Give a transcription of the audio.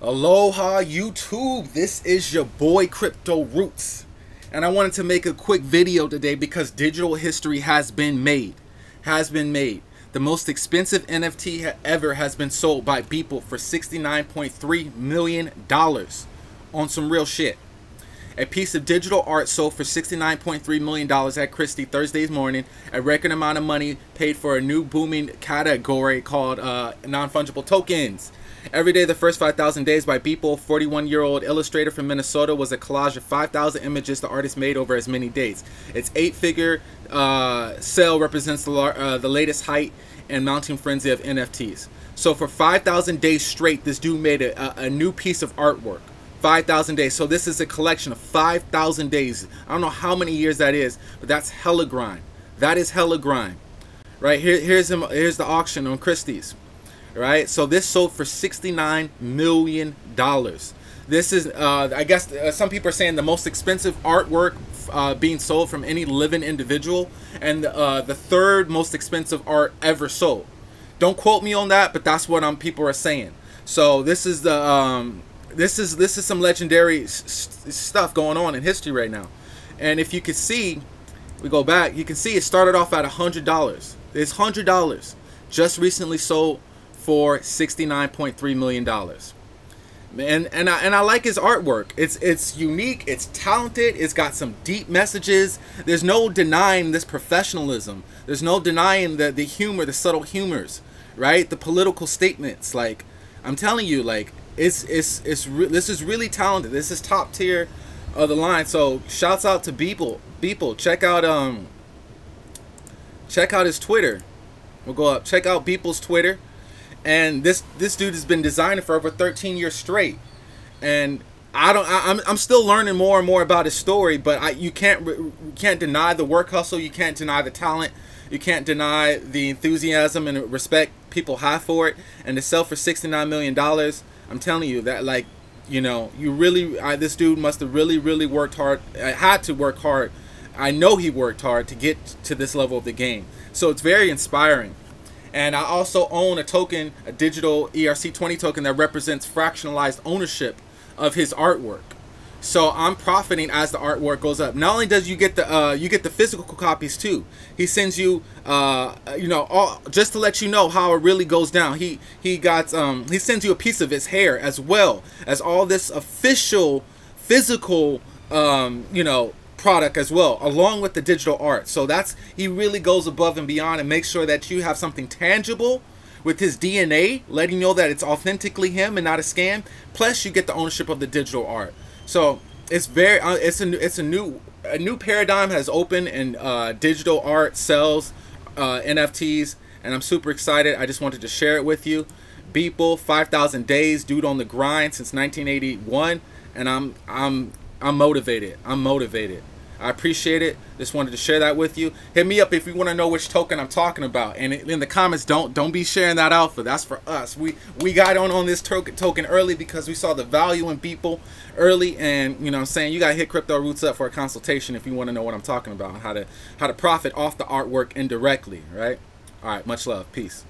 Aloha YouTube, this is your boy Crypto Rootz. And I wanted to make a quick video today because digital history has been made. Has been made. The most expensive NFT ever has been sold by Beeple for $69.3 million on some real shit. A piece of digital art sold for $69.3 million at Christie Thursday's morning. A record amount of money paid for a new booming category called uh, non-fungible tokens. Every day, the first 5,000 days by Beeple, 41-year-old illustrator from Minnesota, was a collage of 5,000 images the artist made over as many days. Its eight-figure uh, sale represents the, uh, the latest height and mounting frenzy of NFTs. So for 5,000 days straight, this dude made a, a new piece of artwork. 5,000 days. So this is a collection of 5,000 days. I don't know how many years that is, but that's hella grind. That is hella grind. Right here, here's him. Here's the auction on Christie's right? So this sold for $69 million. This is, uh, I guess, uh, some people are saying the most expensive artwork uh, being sold from any living individual, and uh, the third most expensive art ever sold. Don't quote me on that, but that's what um, people are saying. So this is the um, this is this is some legendary stuff going on in history right now. And if you can see, we go back, you can see it started off at a hundred dollars. It's hundred dollars. Just recently sold for $69.3 million. And, and, I, and I like his artwork. It's, it's unique, it's talented, it's got some deep messages. There's no denying this professionalism. There's no denying the, the humor, the subtle humors, right? The political statements. Like, I'm telling you, like, it's, it's, it's this is really talented. This is top tier of the line. So shouts out to Beeple. Beeple, check out um check out his Twitter. We'll go up. Check out Beeple's Twitter and this this dude has been designing for over 13 years straight. And I don't I, am I'm, I'm still learning more and more about his story but I you can't you can't deny the work hustle. You can't deny the talent. You can't deny the enthusiasm and respect people have for it. And to sell for 69 million dollars I'm telling you that like you know you really I, this dude must have really really worked hard. I had to work hard. I know he worked hard to get to this level of the game. So it's very inspiring and I also own a token, a digital ERC20 token that represents fractionalized ownership of his artwork. So I'm profiting as the artwork goes up. Not only does you get the uh, you get the physical copies too. He sends you uh, you know all just to let you know how it really goes down. He he got um, he sends you a piece of his hair as well as all this official physical um, you know product as well along with the digital art. So that's he really goes above and beyond and makes sure that you have something tangible with his DNA letting you know that it's authentically him and not a scam. Plus you get the ownership of the digital art. So it's very uh, it's a it's a new a new paradigm has opened in uh, digital art sales uh, NFTs and I'm super excited. I just wanted to share it with you. Beeple 5,000 days dude on the grind since 1981 and I'm I'm I'm motivated. I'm motivated. I appreciate it. Just wanted to share that with you. Hit me up if you want to know which token I'm talking about. And in the comments, don't don't be sharing that alpha. That's for us. We we got on on this token token early because we saw the value in Beeple early. And you know, I'm saying you got to hit Crypto Rootz up for a consultation if you want to know what I'm talking about, how to how to profit off the artwork indirectly. Right. All right. Much love. Peace.